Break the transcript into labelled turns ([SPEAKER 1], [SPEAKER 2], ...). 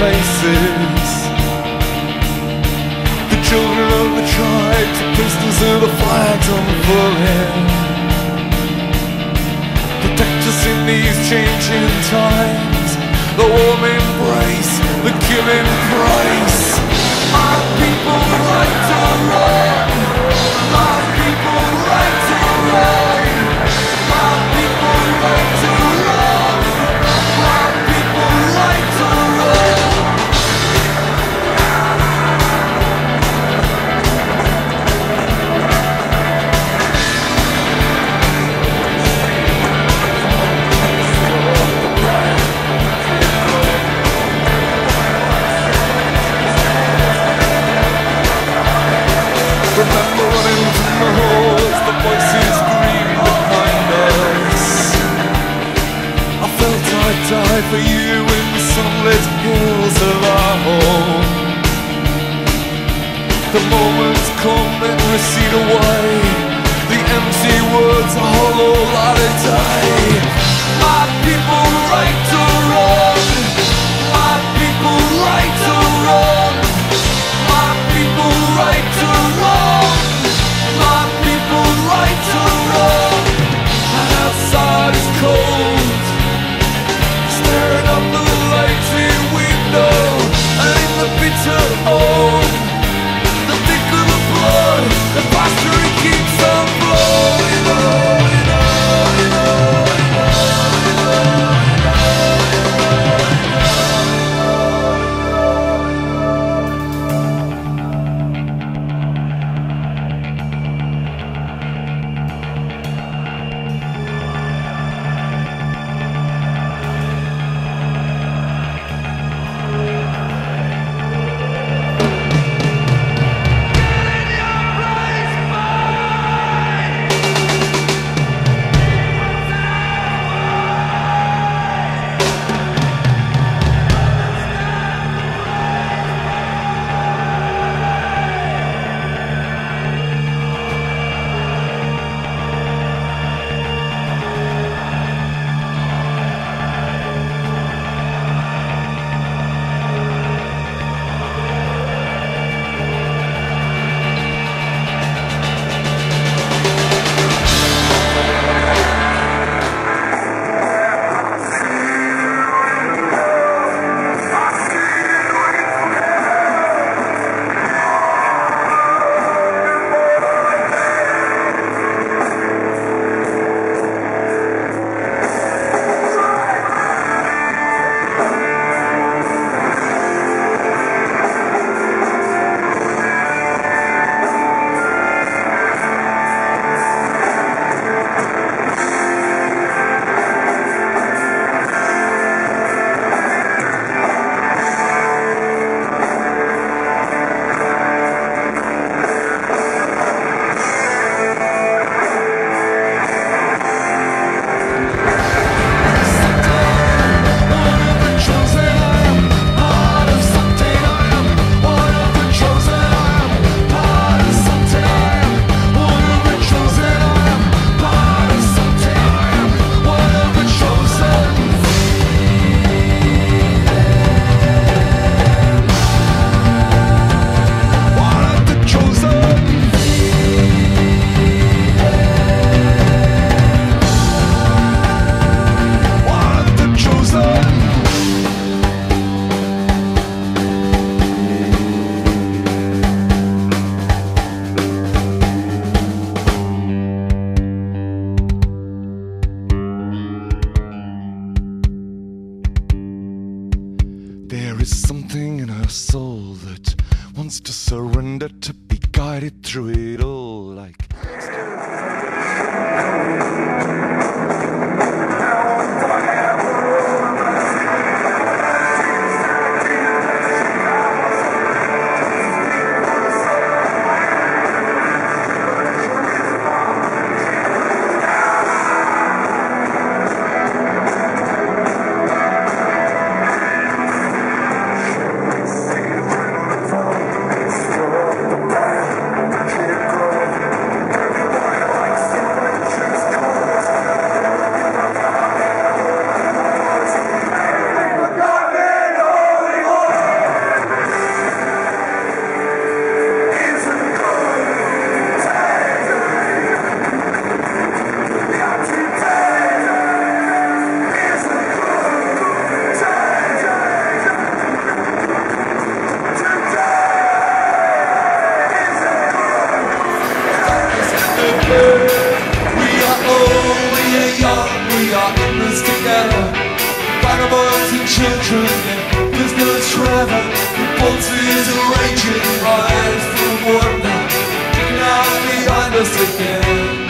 [SPEAKER 1] faces. The children of the tribe, the prisoners of the flags unfurling. Protect us in these changing times. The warm embrace, the killing price. My people I'd die for you in the sunlit hills of our home. The moments come and recede away. The empty words are hollow light of day. In the There is something in her soul that wants to surrender to be guided through it all like are this together. Vagabonds and children, yeah, business forever. Pulses are raging, eyes full of. Looking out behind us again.